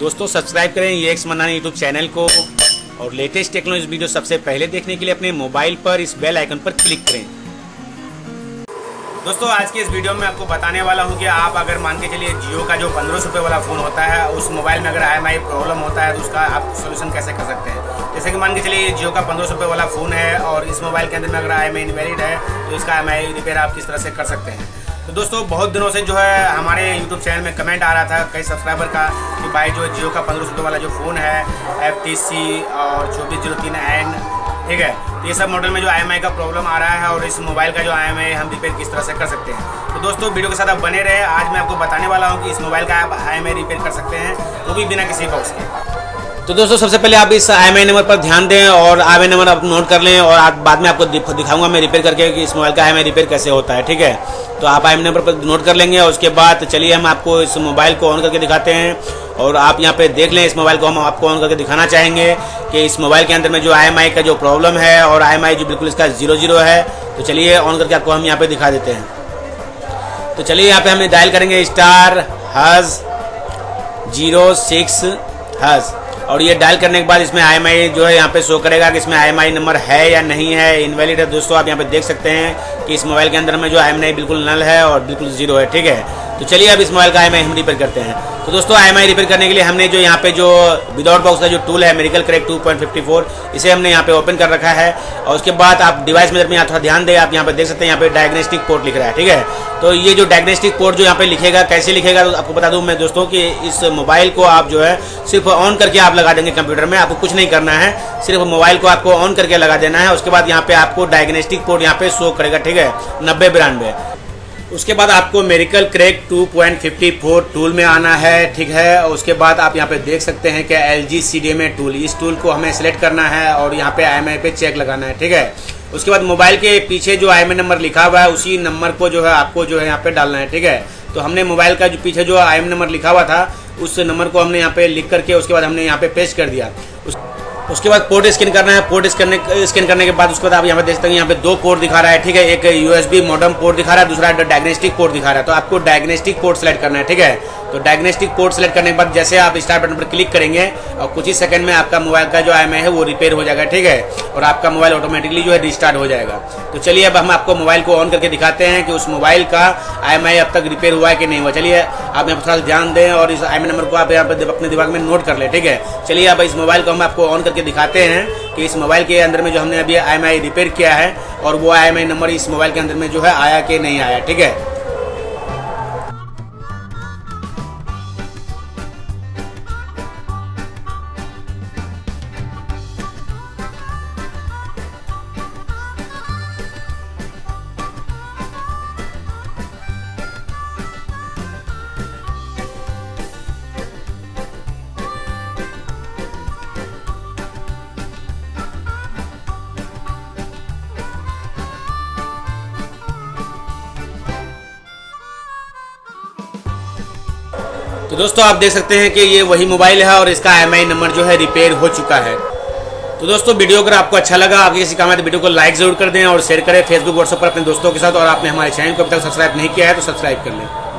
दोस्तों सब्सक्राइब करें ये एक्स मनानी यूट्यूब चैनल को और लेटेस्ट टेक्नोलॉजी वीडियो सबसे पहले देखने के लिए अपने मोबाइल पर इस बेल आइकन पर क्लिक करें। दोस्तों, आज के इस वीडियो में आपको बताने वाला हूँ कि आप अगर मान के चलिए जियो का जो पंद्रह सौ वाला फ़ोन होता है, उस मोबाइल में अगर आई प्रॉब्लम होता है तो उसका आप सोल्यूशन कैसे कर सकते हैं? जैसे कि मान के चलिए जियो का पंद्रह सौ वाला फ़ोन है और इस मोबाइल के अंदर में अगर आई इनवैलिड है तो इसका आई रिपेयर आप किस तरह से कर सकते हैं? तो दोस्तों, बहुत दिनों से जो है हमारे यूट्यूब चैनल में कमेंट आ रहा था कई सब्सक्राइबर का कि भाई जो जियो का पंद्रह सौ वाला जो फ़ोन है एफ़ सी और चौबीस ज़ीरो तीन एन ठीक है? तो ये सब मॉडल में जो आई का प्रॉब्लम आ रहा है और इस मोबाइल का जो आई हम रिपेयर किस तरह से कर सकते हैं? तो दोस्तों वीडियो के साथ आप बने रहे। आज मैं आपको बताने वाला हूँ कि इस मोबाइल का आप आई रिपेयर कर सकते हैं, वो भी बिना किसी बॉक्स के। तो दोस्तों, सबसे पहले आप इस आई एम नंबर पर ध्यान दें और आई नंबर आप नोट कर लें और आप बाद में आपको दिखाऊँगा मैं रिपेयर करके कि इस मोबाइल का आई रिपेयर कैसे होता है, ठीक है? तो आप आई नंबर पर नोट कर लेंगे और उसके बाद चलिए हम आपको इस मोबाइल को ऑन करके दिखाते हैं और आप यहाँ पे देख लें इस मोबाइल को हम आपको ऑन करके दिखाना चाहेंगे कि इस मोबाइल के अंदर में जो आईएमआई का जो प्रॉब्लम है और आई जो बिल्कुल इसका ज़ीरो ज़ीरो है। तो चलिए ऑन करके आपको हम यहाँ पे दिखा देते हैं। तो चलिए यहाँ पे हम डायल करेंगे स्टार हज ज़ीरो सिक्स हज और ये डायल करने के बाद इसमें आई जो है यहाँ पे शो करेगा कि इसमें आई नंबर है या नहीं है इनवैलिड है। दोस्तों, आप यहाँ पे देख सकते हैं कि इस मोबाइल के अंदर में जो आई बिल्कुल नल है और बिल्कुल ज़ीरो है, ठीक है? तो चलिए अब इस मोबाइल का आई हम रिपेयर करते हैं। तो दोस्तों आई रिपेयर करने के लिए हमने जो यहाँ पे जो विदाउट बॉक्स का जो टूल है मेडिकल करेक्ट 2.54 इसे हमने यहाँ पे ओपन कर रखा है। और उसके बाद आप डिवाइस में यहाँ थोड़ा ध्यान दें, आप यहाँ पे देख सकते हैं, यहाँ पे डायग्नोस्टिक पोर्ट लिख रहा है, ठीक है? तो ये जो डायग्नोस्टिक पोर्ट जो यहाँ पे लिखेगा, कैसे लिखेगा तो आपको बता दूँ मैं दोस्तों कि इस मोबाइल को आप जो है सिर्फ़ ऑन करके आप लगा देंगे कंप्यूटर में, आपको कुछ नहीं करना है। सिर्फ़ मोबाइल को आपको ऑन करके लगा देना है, उसके बाद यहाँ पे आपको डायग्नोस्टिक पोर्ट यहाँ पे शो करेगा, ठीक है? नब्बे उसके बाद आपको मेरिकल क्रैक 2.54 टूल में आना है, ठीक है? और उसके बाद आप यहाँ पे देख सकते हैं कि L G C D tool इस टूल को हमें सेलेक्ट करना है और यहाँ पे आईएमआई पे चेक लगाना है, ठीक है? उसके बाद मोबाइल के पीछे जो आई नंबर लिखा हुआ है, उसी नंबर को जो है आपको जो है यहाँ पे डालना है, ठीक है? तो हमने मोबाइल का जो पीछे जो आई नंबर लिखा हुआ था, उस नंबर को हमने यहाँ पे लिख करके उसके बाद हमने यहाँ पे पेस्ट कर दिया। उसके बाद पोर्ट स्कैन करना है। पोर्ट स्कैन स्कैन करने के बाद उसके बाद आप यहाँ पे देख सकते हैं, यहाँ पे दो पोर्ट दिखा रहा है, ठीक है? एक यूएसबी मॉडर्न पोर्ट दिखा रहा है, दूसरा डायग्नोस्टिक पोर्ट दिखा रहा है। तो आपको डायग्नोस्टिक पोर्ट सेलेक्ट करना है, ठीक है? तो डायग्नोस्टिक पोर्ट सेलेक्ट करने के बाद जैसे आप स्टार्ट बटन पर क्लिक करेंगे, और कुछ ही सेकंड में आपका मोबाइल का जो आई है वो रिपेयर हो जाएगा, ठीक है? और आपका मोबाइल ऑटोमेटिकली जो है रिस्टार्ट हो जाएगा। तो चलिए अब हम आपको मोबाइल को ऑन करके दिखाते हैं कि उस मोबाइल का आई अब तक रिपेयर हुआ है कि नहीं हुआ। चलिए, आप यहाँ थोड़ा ध्यान दें और इस आई नंबर को आप यहाँ पर अपने दिमाग में नोट कर ले, ठीक है? चलिए अब इस मोबाइल को हम आपको ऑन करके दिखाते हैं कि इस मोबाइल के अंदर में जो हमने अभी आईएमआई रिपेयर किया है, और वो आईएमआई नंबर इस मोबाइल के अंदर में जो है आया कि नहीं आया, ठीक है? तो दोस्तों, आप देख सकते हैं कि ये वही मोबाइल है और इसका एम नंबर जो है रिपेयर हो चुका है। तो दोस्तों, वीडियो अगर आपको अच्छा लगा आपके किसी काम है तो वीडियो को लाइक ज़रूर कर दें और शेयर करें फेसबुक व्हाट्सएप पर अपने दोस्तों के साथ और आपने हमारे चैनल को अभी तक सब्सक्राइब नहीं किया है तो सब्सक्राइब कर लें।